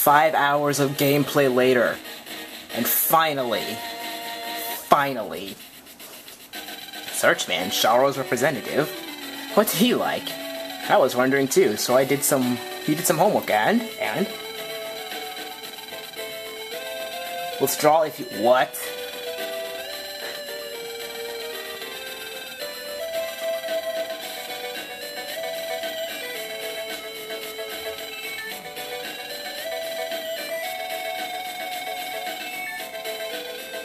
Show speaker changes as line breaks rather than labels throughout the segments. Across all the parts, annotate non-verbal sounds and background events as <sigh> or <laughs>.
Five hours of gameplay later. And finally, finally, Searchman, Sharo's representative. What's he like? I was wondering too, so I did some, he did some homework and, and? Withdraw if you, what?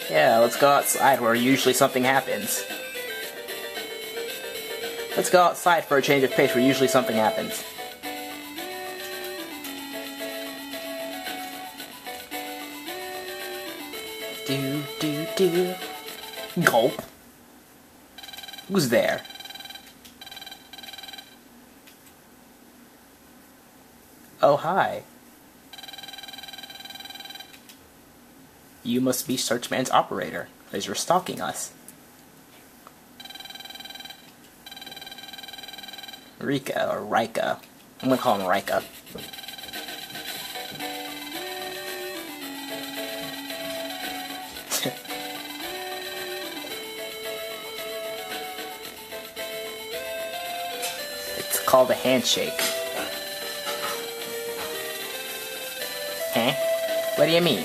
Yeah, let's go outside where usually something happens. Let's go outside for a change of pace where usually something happens. Do, do, do. Gulp. Who's there? Oh, hi. You must be Searchman's operator, as you're stalking us. Rika, or Rika. I'm gonna call him Rika. <laughs> it's called a handshake. Huh? What do you mean?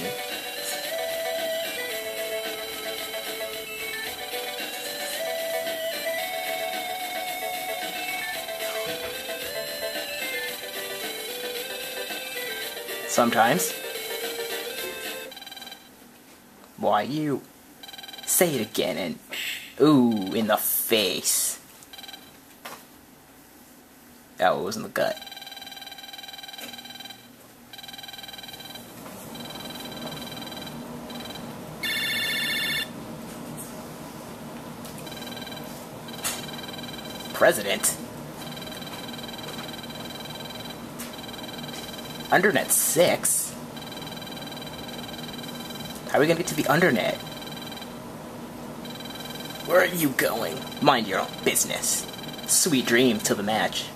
Sometimes. Why, you... Say it again and... Ooh, in the face. That was in the gut. President? Undernet 6? How are we gonna get to the Undernet? Where are you going? Mind your own business. Sweet dreams till the match.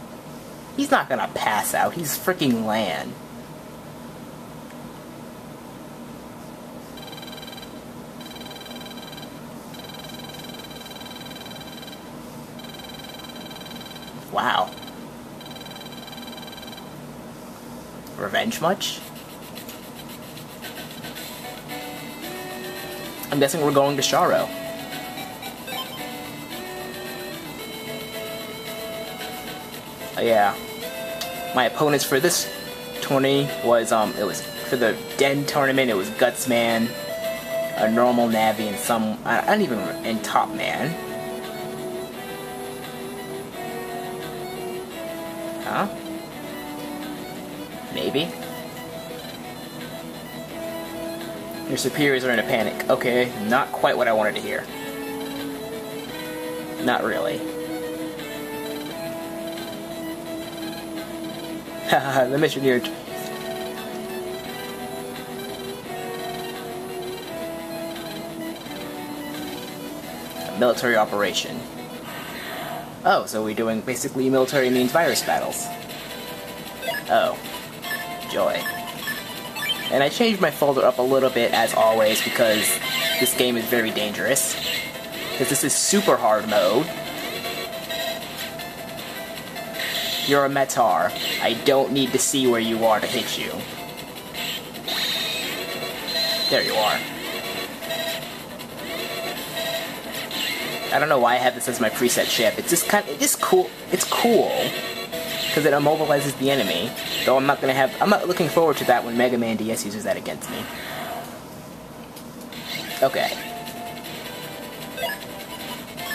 He's not gonna pass out, he's freaking Lan. Revenge much? I'm guessing we're going to Sharo. Uh, yeah. My opponents for this tourney was, um, it was, for the Den tournament, it was Gutsman, a normal Navi, and some, I don't even, and Top Man. Maybe. Your superiors are in a panic. Okay, not quite what I wanted to hear. Not really. Haha, the mission here. A military operation. Oh, so we're doing basically military means virus battles. Oh. Joy. And I changed my folder up a little bit as always because this game is very dangerous. Because this is super hard mode. You're a Mettaur. I don't need to see where you are to hit you. There you are. I don't know why I have this as my preset ship. It's just kind of, it's cool. It's cool because it immobilizes the enemy. Though I'm not gonna have, I'm not looking forward to that when Mega Man DS uses that against me. Okay.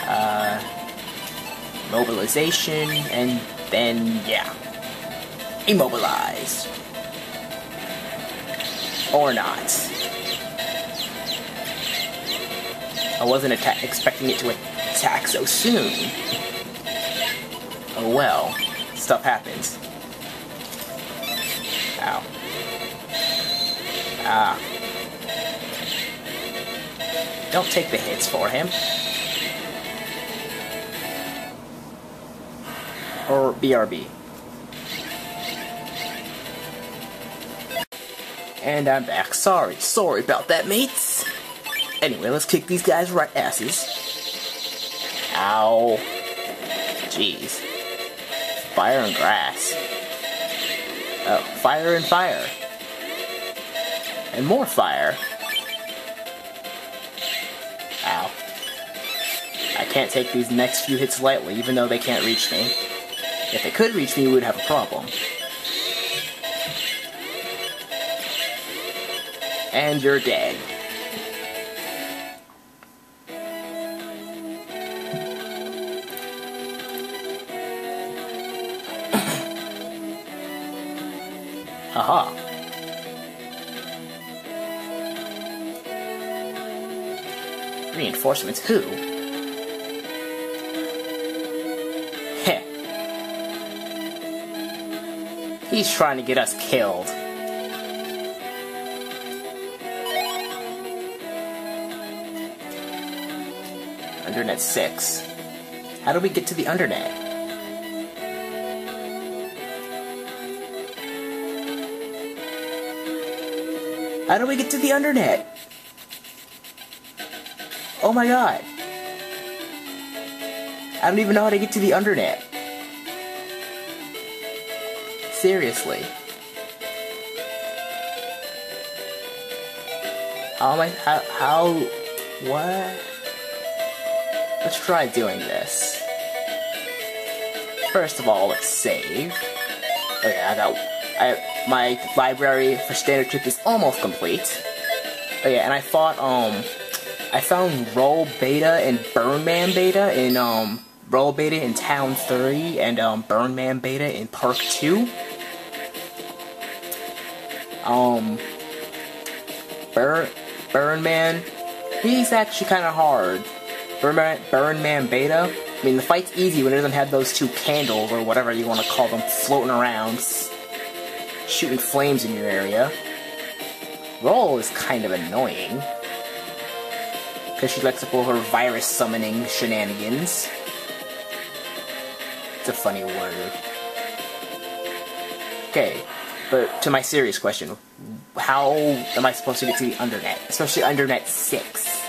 Uh, mobilization, and then, yeah. Immobilize. Or not. I wasn't expecting it to attack so soon. Oh well. Stuff happens. Ow. Ah. Don't take the hits for him. Or BRB. And I'm back. Sorry, sorry about that, mates. Anyway, let's kick these guys right asses. Ow. Jeez. Fire and grass. Oh, fire and fire. And more fire. Ow. I can't take these next few hits lightly, even though they can't reach me. If they could reach me, we would have a problem. And you're dead. Haha. Reinforcements who? Heh. He's trying to get us killed. Undernet 6. How do we get to the Undernet? How do we get to the Undernet? Oh my god. I don't even know how to get to the Undernet. Seriously. How am I, how, how, what? Let's try doing this. First of all, let's save. Okay, I got, I, my library for standard trip is almost complete. Oh yeah, and I fought, um, I found Roll Beta and Burnman Beta in, um, Roll Beta in Town 3 and, um, Burnman Beta in Park 2. Um, Burn, Burnman, he's actually kind of hard. Burnman, Burnman Beta, I mean, the fight's easy when it doesn't have those two candles, or whatever you want to call them, floating around, shooting flames in your area. Roll is kind of annoying. Because she likes to pull her virus summoning shenanigans. It's a funny word. Okay, but to my serious question, how am I supposed to get to the Undernet? Especially Undernet 6.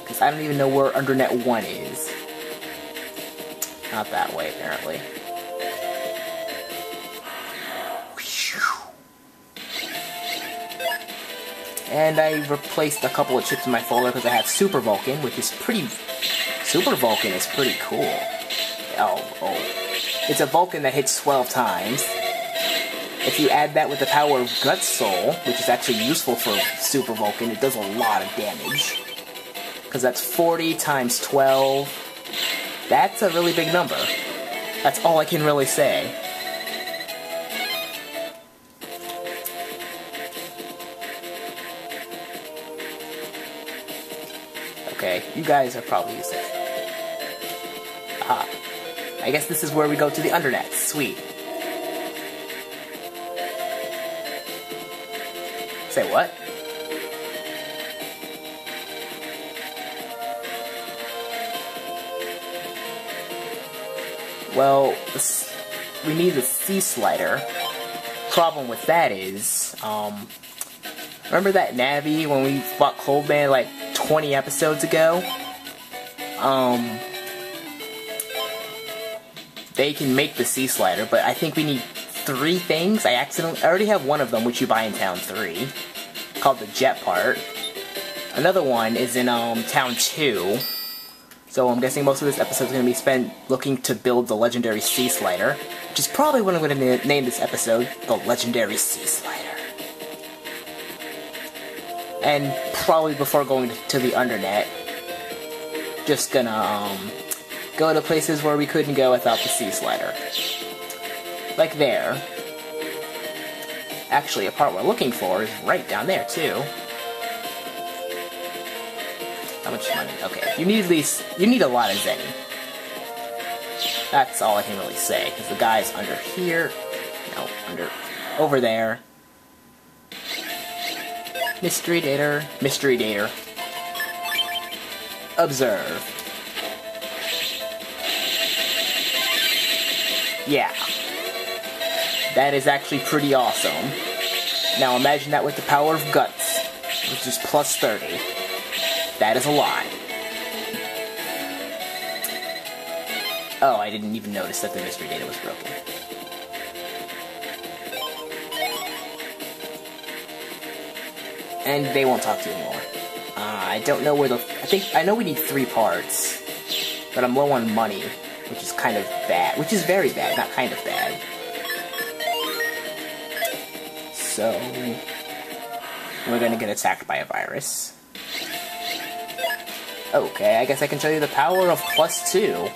Because I don't even know where Undernet 1 is. Not that way, apparently. And I replaced a couple of chips in my folder because I have Super Vulcan, which is pretty... Super Vulcan is pretty cool. Oh, oh. It's a Vulcan that hits 12 times. If you add that with the power of Gut Soul, which is actually useful for Super Vulcan, it does a lot of damage. Because that's 40 times 12. That's a really big number. That's all I can really say. Okay, you guys are probably useless. Aha. I guess this is where we go to the undernet. Sweet. Say what? Well, this, we need the C-Slider. Problem with that is, um, remember that Navi when we fought Coldman like 20 episodes ago? Um, they can make the C-Slider, but I think we need three things. I accidentally I already have one of them, which you buy in Town 3, called the jet part. Another one is in um, Town 2. So I'm guessing most of this episode is going to be spent looking to build the legendary C-Slider, which is probably what I'm going to na name this episode, the legendary C-Slider. And probably before going to the undernet, just gonna um, go to places where we couldn't go without the C-Slider. Like there. Actually, a part we're looking for is right down there, too. How much money? Okay, you need at least, you need a lot of Zenny. That's all I can really say, because the guy's under here, no, under, over there. Mystery Dater, Mystery Dater. Observe. Yeah. That is actually pretty awesome. Now imagine that with the power of Guts, which is plus 30. That is a lot. Oh, I didn't even notice that the mystery data was broken. And they won't talk to you anymore. Uh, I don't know where the... I think... I know we need three parts. But I'm low on money, which is kind of bad. Which is very bad, not kind of bad. So... We're gonna get attacked by a virus. Okay, I guess I can show you the power of plus two.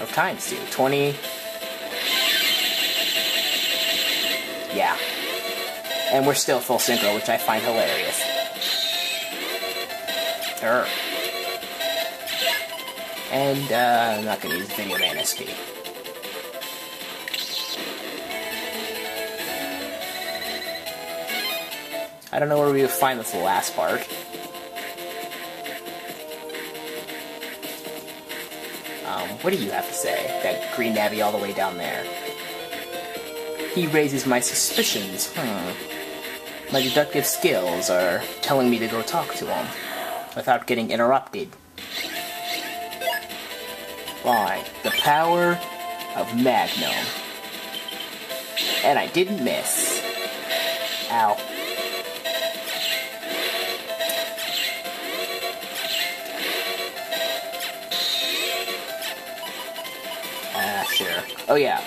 Of times two. 20... Yeah. And we're still full synchro, which I find hilarious. Urgh. And, uh, I'm not gonna use Video Man SP. I don't know where we would find this last part. Um, what do you have to say? That green Navi all the way down there. He raises my suspicions. Hmm. My deductive skills are telling me to go talk to him without getting interrupted. Fine. The power of Magnum. And I didn't miss. Ow. Ah, sure. Oh yeah.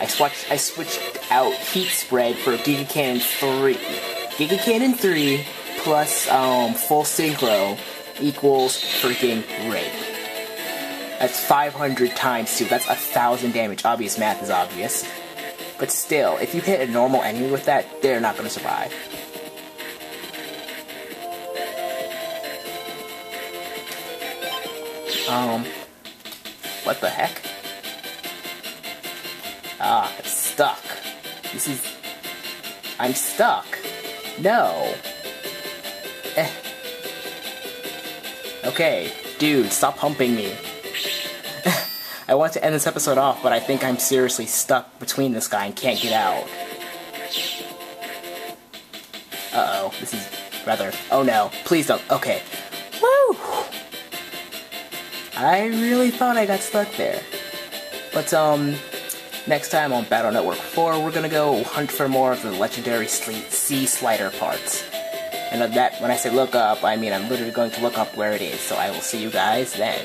I switched I switched out heat spread for Giga Cannon 3. Giga Cannon 3 plus um, full synchro equals freaking rape. That's 500 times 2. That's a thousand damage. Obvious math is obvious. But still, if you hit a normal enemy with that, they're not going to survive. Um, what the heck? Ah, it's stuck. This is... I'm stuck. No. Eh. Okay, dude, stop humping me. I want to end this episode off, but I think I'm seriously stuck between this guy and can't get out. Uh-oh, this is rather... Oh no, please don't. Okay. Woo! I really thought I got stuck there. But, um, next time on Battle Network 4, we're gonna go hunt for more of the legendary C-Slider parts. And that, when I say look up, I mean I'm literally going to look up where it is, so I will see you guys then.